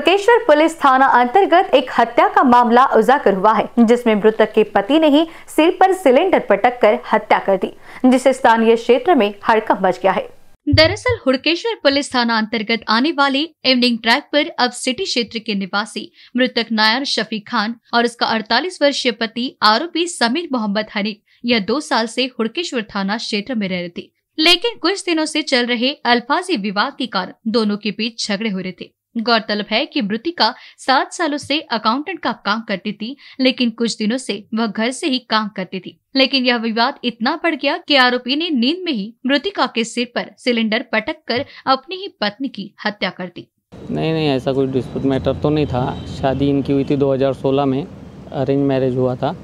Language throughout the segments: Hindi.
हुड़केश्वर पुलिस थाना अंतर्गत एक हत्या का मामला उजागर हुआ है, जिसमें मृतक के पति ने ही सिर पर सिलेंडर पटक कर हत्या कर दी जिससे स्थानीय क्षेत्र में हड़कंप मच गया है। दरअसल हुड़केश्वर पुलिस थाना अंतर्गत आने वाले इवनिंग ट्रैक पर अब सिटी क्षेत्र के निवासी मृतक नायर शफी खान और उसका 48 वर्षीय पति आरोपी समीर मोहम्मद हनीफ यह दो साल से हुड़केश्वर थाना क्षेत्र में रह रहे थे लेकिन कुछ दिनों से चल रहे अल्फाजी विवाद के कारण दोनों के बीच झगड़े हो रहे थे। गौरतलब है कि मृतिका सात सालों से अकाउंटेंट का काम करती थी, लेकिन कुछ दिनों से वह घर से ही काम करती थी। लेकिन यह विवाद इतना बढ़ गया कि आरोपी ने नींद में ही मृतिका के सिर पर सिलेंडर पटक कर अपनी ही पत्नी की हत्या कर दी। नहीं नहीं, ऐसा कोई डिस्प्यूट मैटर तो नहीं था। शादी इनकी हुई थी 2016 में अरेंज मैरिज हुआ था।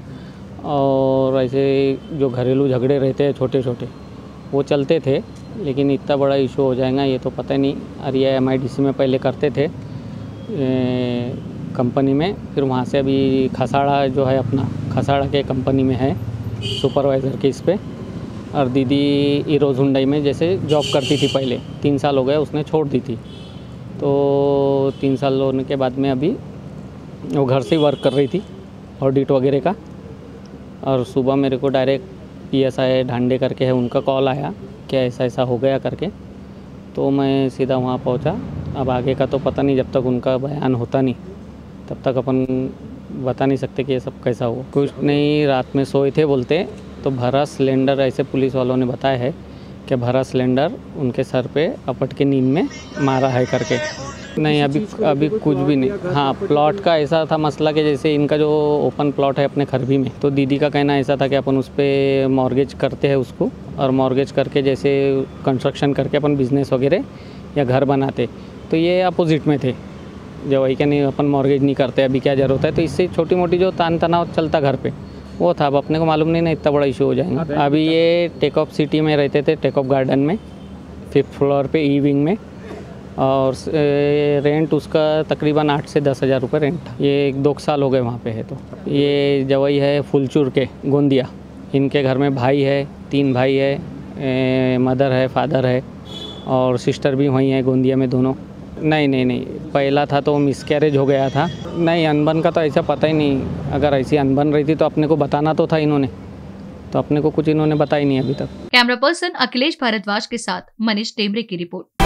और ऐसे जो घरेलू झगड़े रहते हैं छोटे छोटे वो चलते थे। लेकिन इतना बड़ा इशू हो जाएगा, ये तो पता नहीं। ये एम में पहले करते थे कंपनी में, फिर वहाँ से अभी खसाड़ा जो है अपना, खसाड़ा के कंपनी में है सुपरवाइज़र के इस पर और दीदी इरोज हुंडई में जैसे जॉब करती थी पहले, तीन साल हो गए उसने छोड़ दी थी। तो तीन साल होने के बाद में अभी वो घर से वर्क कर रही थी ऑडिट वगैरह का। और सुबह मेरे को direct P S I Dhande करके है, उनका कॉल आया। क्या ऐसा ऐसा हो गया करके तो मैं सीधा वहाँ पहुँचा। अब आगे का तो पता नहीं जब तक उनका बयान होता नहीं तब तक अपन बता नहीं सकते कि ये सब कैसा हुआ। कुछ नहीं रात में सोए थे बोलते तो भरा सिलेंडर ऐसे पुलिस वालों ने बताया है कि भरा सिलेंडर उनके सर पे अपट के नींद में मारा है करके। नहीं, अभी अभी कुछ भी नहीं। हाँ प्लॉट का ऐसा था मसला कि जैसे इनका जो ओपन प्लॉट है अपने खरबी में तो दीदी का कहना ऐसा था कि अपन उस पर मॉर्गेज करते हैं उसको, और मॉर्गेज करके जैसे कंस्ट्रक्शन करके अपन बिज़नेस वगैरह या घर बनाते। तो ये अपोजिट में थे। जो वही क्या नहीं अपन मॉर्गेज नहीं करते, अभी क्या ज़रूरत है? तो इससे छोटी मोटी जो तान तनाव चलता घर पे। वो था अब अपने को मालूम नहीं ना इतना बड़ा इशू हो जाएगा। अभी ये टेक ऑफ़ सिटी में रहते थे टेक ऑफ़ गार्डन में फिफ्थ फ्लोर पे ई विंग में। और रेंट उसका तकरीबन आठ से दस हज़ार रुपये रेंट था। ये एक दो साल हो गए वहाँ पे है तो। ये जवई है फुलचूर के गोंदिया। इनके घर में भाई है तीन भाई है ए, मदर है फादर है और सिस्टर भी वहीं है गोंदिया में दोनों। नहीं नहीं नहीं। पहला था तो मिसकैरेज हो गया था। नहीं, अनबन का तो ऐसा पता ही नहीं। अगर ऐसी अनबन रही थी तो अपने को बताना तो था इन्होंने। तो अपने को कुछ इन्होंने बताया नहीं अभी तक। कैमरा पर्सन अखिलेश भारद्वाज के साथ मनीष टेमरे की रिपोर्ट।